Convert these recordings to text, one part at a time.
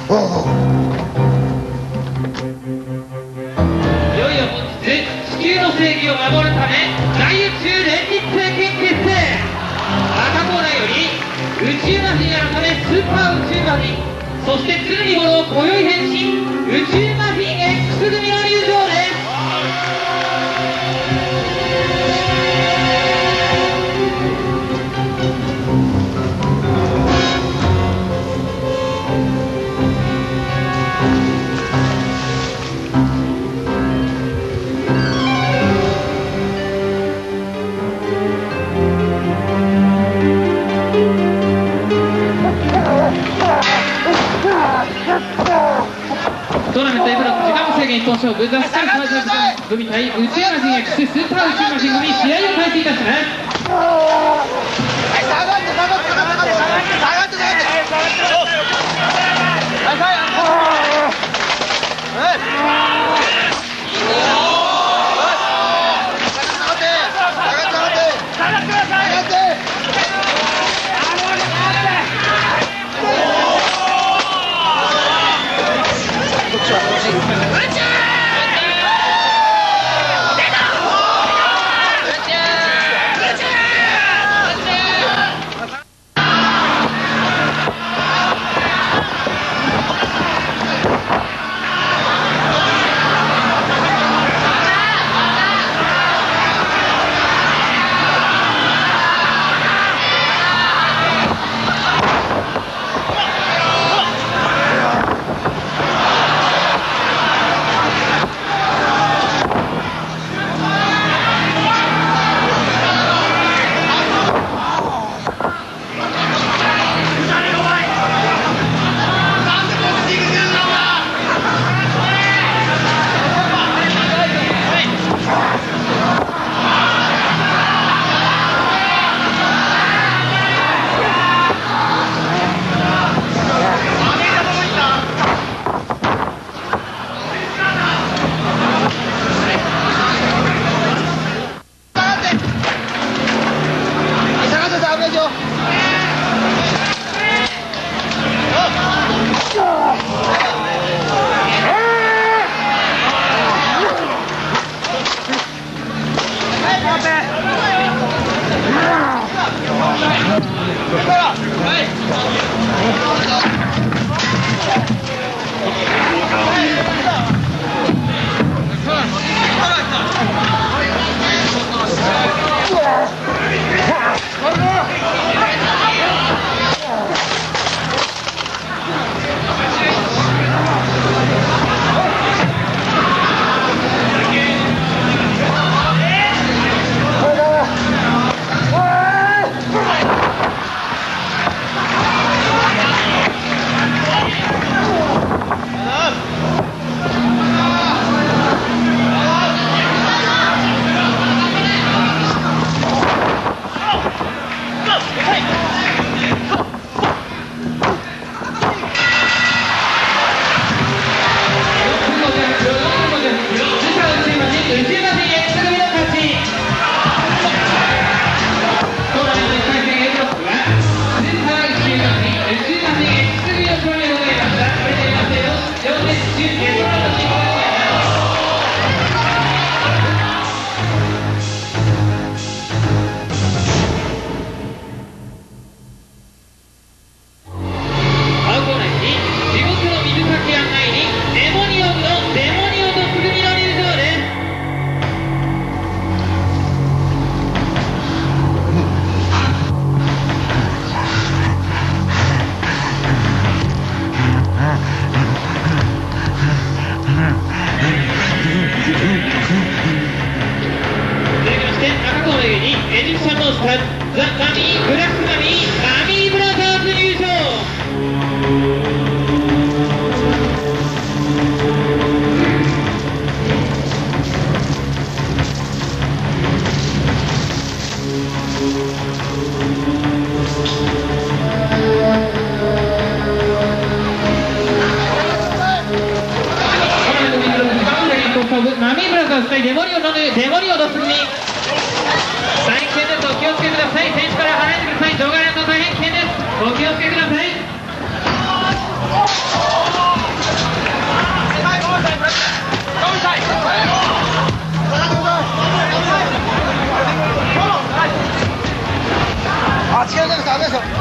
いよいよ本日地球の正義を守るため大宇宙連立政権結成赤コーナーより宇宙マフィン改めスーパー宇宙マシンそして鶴見頃今宵変身宇宙マシン X 組の組対内山陣役スーパー内山陣組試合を開始いたします牵那个啥的手。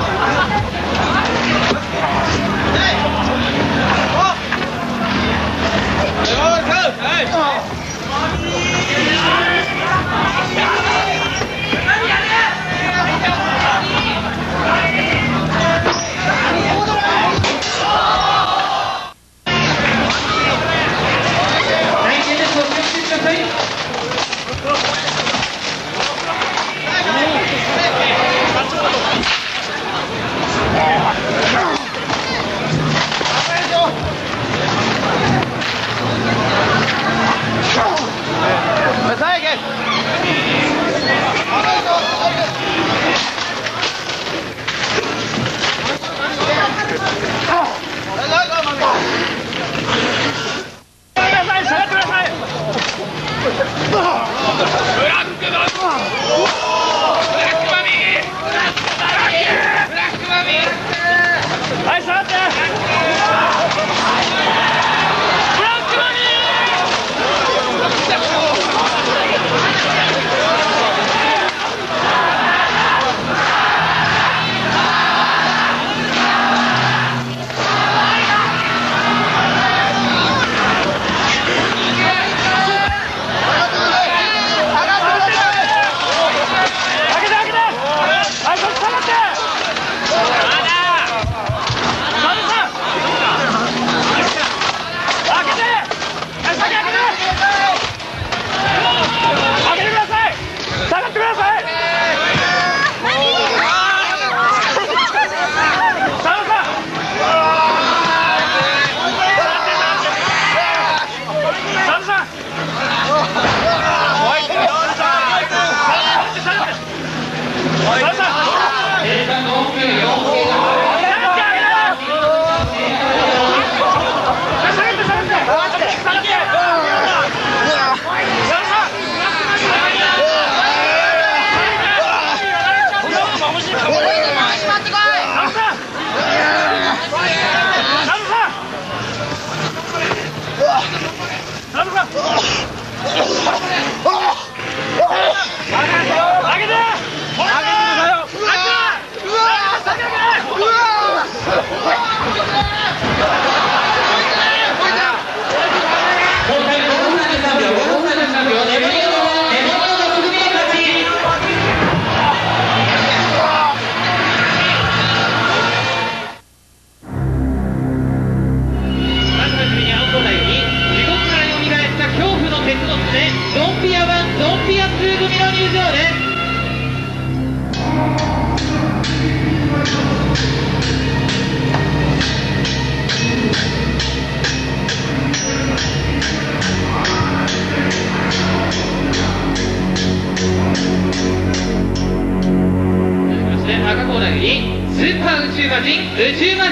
宇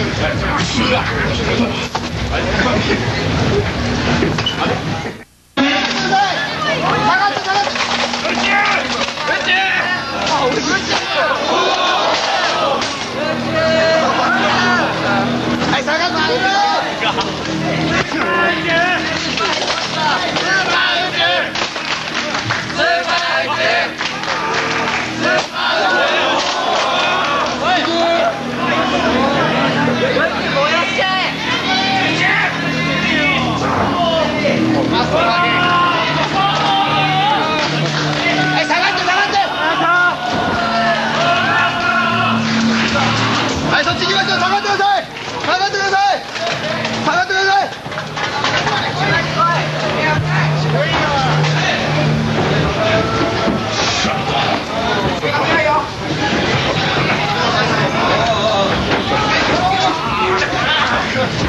はい、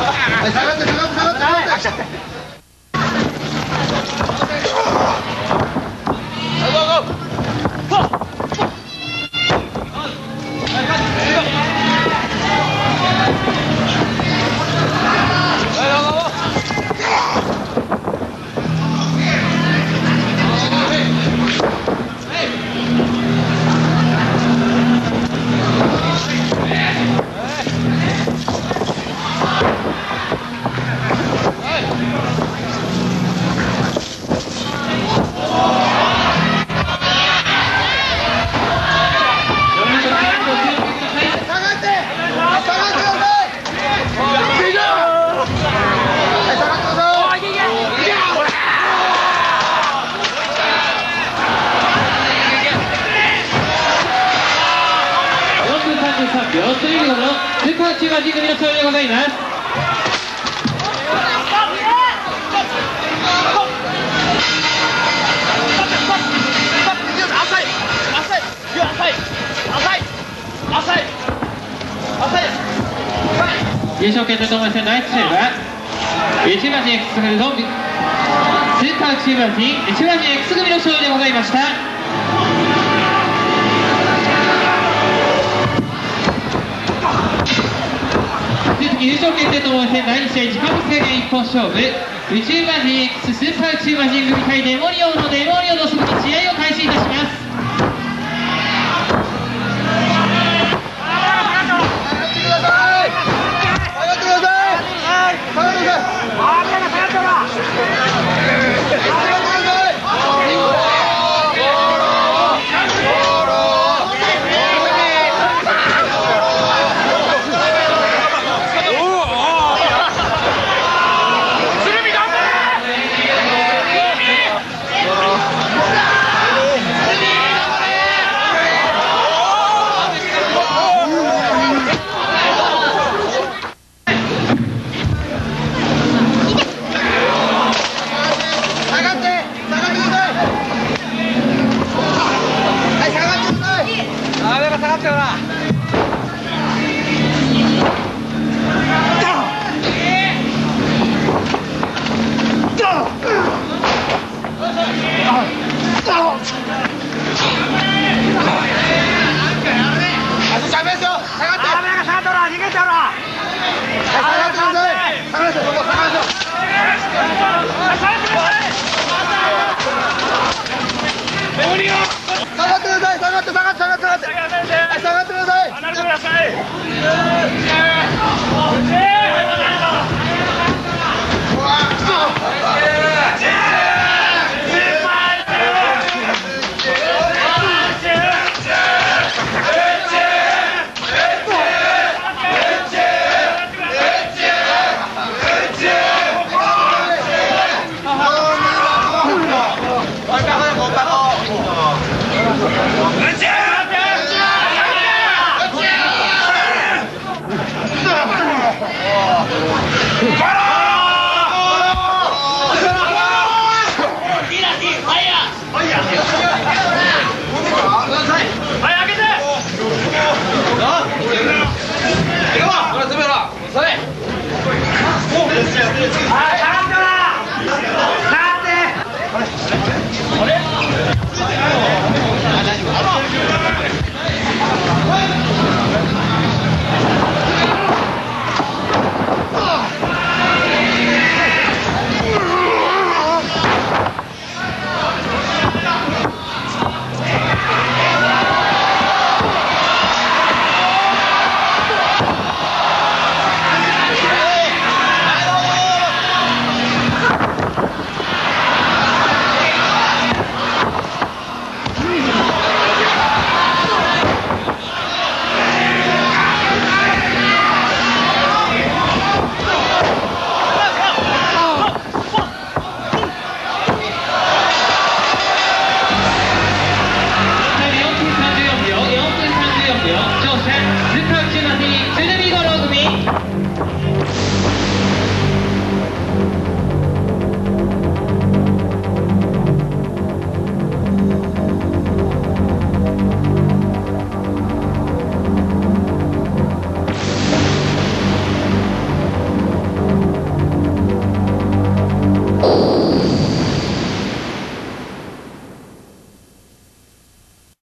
はい、下優勝決定と思います第1試合は一番人 X 組のスーパー中和人一番人 X 組の勝利でございました。優勝決定と思います第2試合時間無制限一本勝負。宇宙魔人 X スーパー宇宙魔人組対デモリオンのデモリオンのすぐに試合を開始いたします。だださい。下がってください。下がって、下がって。下がって。下がってください。離れてください。gracias.